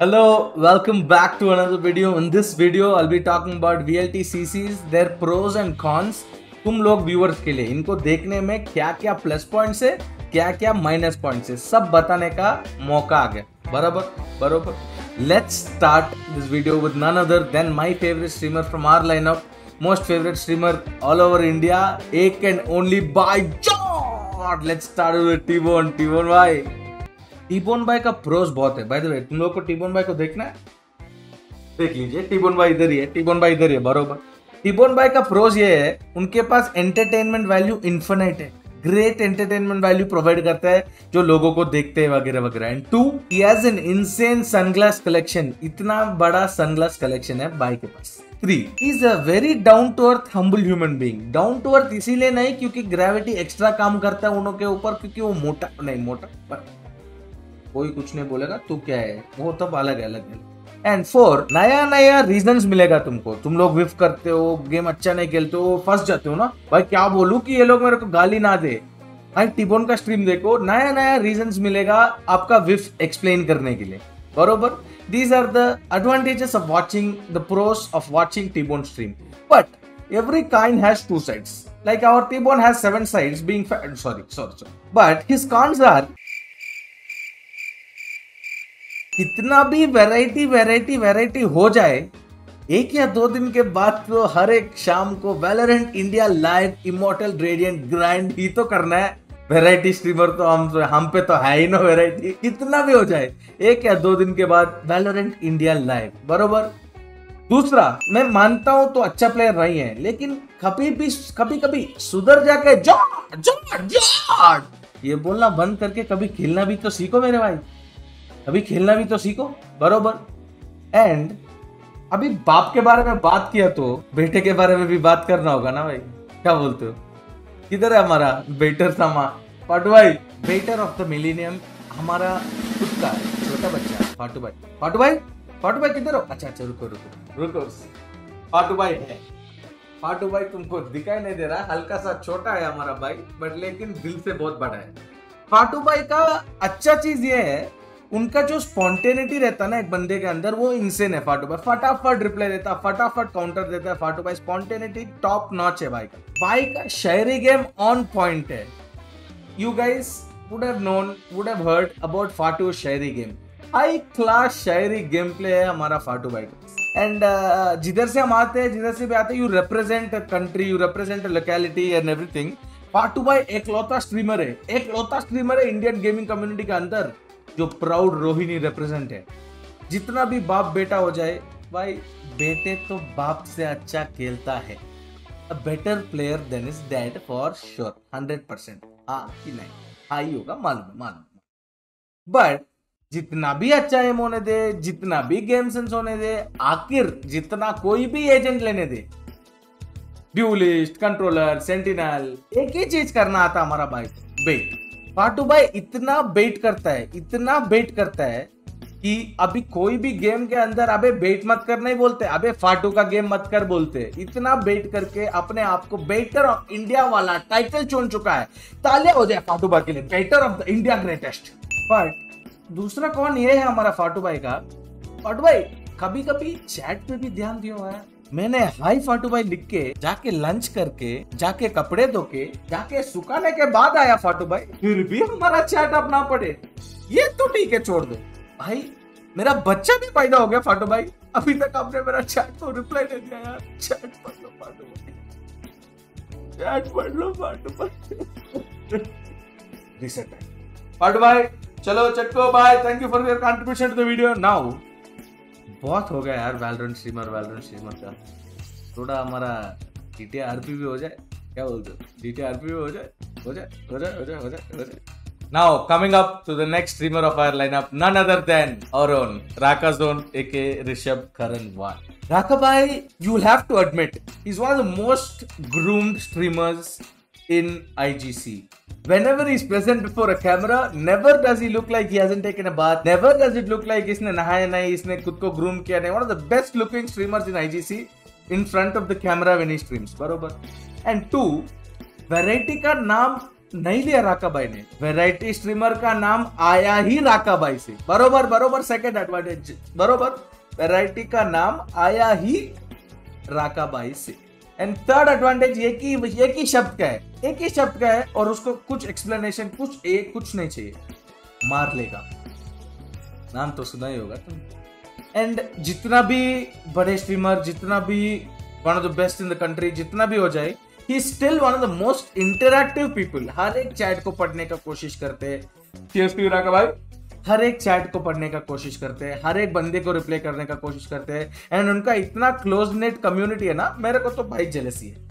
Hello, welcome back to another video. In this video, I'll be talking about VLTCCs, their pros and cons. तुम लोग viewers के लिए इनको देखने में क्या क्या प्लस पॉइंट्स है क्या क्या माइनस पॉइंट्स है सब बताने का मौका आ गया। बराबर? बराबर? Let's start this video with none other than my favourite streamer from our lineup most favourite streamer all over India एक and only by George let's start with Tbone Tbone भाई टीबोन भाई का प्रोस बहुत है। By the way तुम लोग को T-bone भाई को देखना है। देख लीजिए टीबोन भाई इधर ही है टीबोन भाई इधर ही है, बरोबर। टीबोन भाई का प्रोस ये है, उनके पास एंटरटेनमेंट वैल्यू इन्फिनाइट है। ग्रेट एंटरटेनमेंट वैल्यू प्रोवाइड करता है, जो लोगों को देखते हैं वगैरह वगैरह। And two has an insane sunglass collection इतना बड़ा सनग्लास कलेक्शन है भाई के पास। Three is a very down to earth humble human being down to earth इसीलिए नहीं, क्योंकि ग्रेविटी एक्स्ट्रा काम करता है उनके ऊपर, क्योंकि वो मोटा, नहीं, मोटा, पर कोई कुछ नहीं बोलेगा, तू क्या है? वो तब अलग अलग है। एंड फोर नया नया रीजंस मिलेगा तुमको। तुम लोग विफ करते हो गेम अच्छा नहीं खेलते हो, फंस जाते हो ना? भाई, क्या बोलूँ कि ये लोग मेरे को गाली ना दे? भाई टिबोन का स्ट्रीम देखो, नया नया रीजंस मिलेगा आपका विफ एक्सप्लेन करने के लिए। बरोबर? These are the advantages of watching the pros of watching Tbone stream but kind has two sides like, our t-bone has seven sides, being fa- sorry sorry sorry but, his cons are कितना भी variety variety variety हो जाए, एक या दो दिन के बाद तो हर एक शाम को Valorant India live immortal radiant grind ही तो करना है। वैरायटी स्ट्रीमर तो हम हम पे तो है ही ना वैरायटी कितना भी हो जाए, एक या दो दिन के बाद वैलोरेंट इंडिया लाइव बरोबर? दूसरा, मैं मानता हूँ तो अच्छा प्लेयर नहीं है, लेकिन कभी भी, कभी कभी सुधर जाके जॉर्ज जॉर्ज जॉर्ज ये बोलना बंद करके कभी खेलना भी तो सीखो मेरे भाई। अभी खेलना भी तो सीखो, बरोबर। एंड अभी बाप के बारे में बात किया तो बेटे के बारे में भी बात करना होगा ना भाई? क्या बोलते हो? किधर है हमारा बेटर सामा? पाटू भाई बेटर ऑफ़ द मिलीनियम हमारा खुद का छोटा बच्चा पाटू भाई पाटू भाई पाटू भाई किधर हो? अच्छा अच्छा रुको रुको रुको पाटू भाई है। पाटू भाई तुमको दिखाई नहीं दे रहा, हल्का सा छोटा है हमारा भाई बट लेकिन दिल से बहुत बड़ा है। पाटू भाई का अच्छा चीज़ ये है उनका जो स्पॉन्टेनिटी रहता है ना एक बंदे के अंदर वो इंसेन है फाटू भाई। फटाफट रिप्लाई देता है फटाफट काउंटर देता है फाटू भाई। स्पॉन्टेनिटी टॉप नॉच है भाई का। भाई का शायरी गेम ऑन पॉइंट है। You guys would have known would have heard about Fatu Shayari game high class शायरी गेम प्ले है हमारा फाटू भाई का। एंड uh, जिधर से हम आते हैं जिधर से भी आते हैं you represent country you represent locality and everything फाटू भाई एक लौता स्ट्रीमर है। एक लौता स्ट्रीमर है इंडियन गेमिंग कम्युनिटी के अंदर। जो प्राउड रोहिणी रिप्रेजेंट है। जितना भी बाप बेटा हो जाए, भाई, बेटे तो बाप से अच्छा खेलता है। A better player than is dad for sure hundred percent हाँ कि नहीं? हाँ ही होगा, मालूम मालूम बट जितना भी अच्छा एम होने दे, जितना भी गेम सेंस होने दे, आखिर जितना कोई भी एजेंट लेने दे ड्यूलिस्ट कंट्रोलर सेंटिनल एक ही चीज़ करना आता हमारा भाई। बेट पाटू भाई इतना बेट करता है, इतना बेट करता है कि अभी कोई भी गेम के अंदर अबे बेट मत कर नहीं बोलते, अबे फाटू का गेम मत कर बोलते। इतना बेट करके अपने आप को बेटर ऑफ़ इंडिया वाला टाइटल चुन चुका है। तालियाँ हो जाए फाटू भाई के लिए better of the India greatest but दूसरा कौन ये है हमारा फाटू भाई का? फाटू भाई कभी कभी चैट पे भी ध्यान दिया है। मैंने हाई फाटू भाई लिख के जाके लंच करके जाके कपड़े धो के जाके सुखाने के बाद आया फाटू भाई फिर भी? हमारा चैट अपना पड़े ये तो ठीक है छोड़ दो। भाई मेरा बच्चा भी पैदा हो गया फाटू भाई अभी तक आपने मेरा चैट तो रिप्लाई नहीं दिया यार। चैट पढ़ लो फाटू भाई चैट पढ़ लो फाटू भाई रिसेट फाटू भाई चलो चटको bye thank you for your contribution to the video now बहुत हो गया यार वैलोरेंट स्ट्रीमर वैलोरेंट स्ट्रीमर का थोड़ा हमारा जीटी आरपी भी हो जाए क्या बोलते हो जीटी आरपी भी हो जाए हो जाए हो जाए हो जाए हो जाए हो जाए Now coming up to the next streamer of our lineup, none other than our own Raka Zone, aka Rishabh Karan Wan. Raka bhai, you'll have to admit, he's one of the most groomed streamers in IGC. Whenever he's present before a camera, never does he look like he hasn't taken a bath. Never does it look like इसने नहाया नहीं इसने खुद को groom किया नहीं. One of the best looking streamers in IGC in front of the camera when he streams. बरोबर. And two, variety का नाम नहीं लिया राकाबाई ने वेराइटी स्ट्रीमर का नाम आया ही राकाबाई से बरोबर बरोबर सेकंड एडवांटेज बरोबर वेराइटी का नाम आया ही राकाबाई से एंड थर्ड एडवांटेज ये कि एक ही शब्द का है एक ही शब्द का है और उसको कुछ एक्सप्लेनेशन कुछ एक कुछ नहीं चाहिए। मार लेगा। नाम तो सुना ही होगा तुम एंड जितना भी बड़े स्ट्रीमर जितना भी one of the best in the country जितना भी हो जाए ही still one of the most interactive people हर एक चैट को पढ़ने का कोशिश करते। हैं भाई हर एक चैट को पढ़ने का कोशिश करते हैं, हर एक बंदे को रिप्लाई करने का कोशिश करते हैं एंड उनका इतना क्लोज नेट कम्युनिटी है ना, मेरे को तो भाई जेलसी है।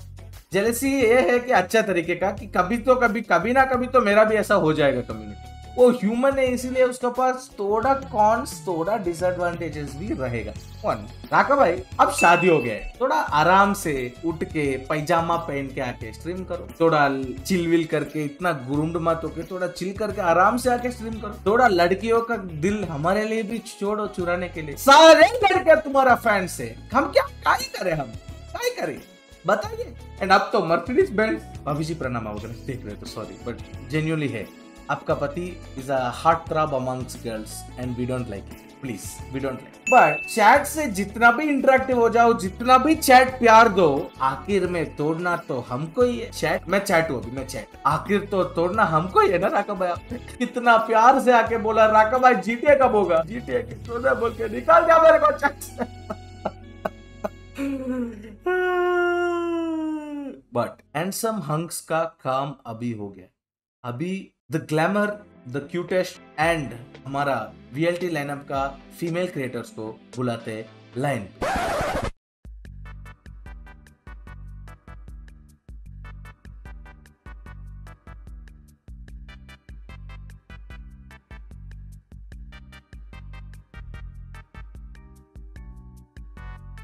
जेलसी ये है कि अच्छा तरीके का कि कभी तो कभी कभी ना कभी तो मेरा भी ऐसा हो जाएगा कम्युनिटी वो ह्यूमन है, इसीलिए उसके पास थोड़ा कॉन्स थोड़ा डिसएडवांटेजेस भी रहेगा। वन राका भाई, अब शादी हो गया है। थोड़ा आराम से उठ के पैजामा पहन के आके स्ट्रीम करो। थोड़ा चिल विल करके, इतना गुरुंड मत होके थोड़ा चिल करके आराम से आके स्ट्रीम करो। थोड़ा लड़कियों का दिल हमारे लिए भी छोड़ो चुराने के लिए। सारे लड़के तुम्हारा फैंस से हम क्या, काय करे हम? काय करे? बताइए। एंड अब तो मर्सिडीज बेंज भाभी जी प्रणाम देख रहे तो सॉरी बट जेन्यूनली है। आपका पति is a heart throb amongst girls and we don't like it please we don't like but chat से जितना भी इंटरेक्टिव हो जाओ, जितना भी चैट प्यार दो, आखिर में तोड़ना तो हमको ही है। चैट मैं चैट हूँ मैं चैट आखिर तो तोड़ना हमको ही है ना राका भाई आपने? कितना प्यार से आके बोला राका भाई जीटीए कब होगा? जीटीए के तो बोल के निकाल दिया मेरे को चैट बट एंडसम हंक्स का काम अभी हो गया। अभी the glamour the cutest and हमारा वीएलटी लाइनअप का फीमेल क्रिएटर्स को बुलाते लाइन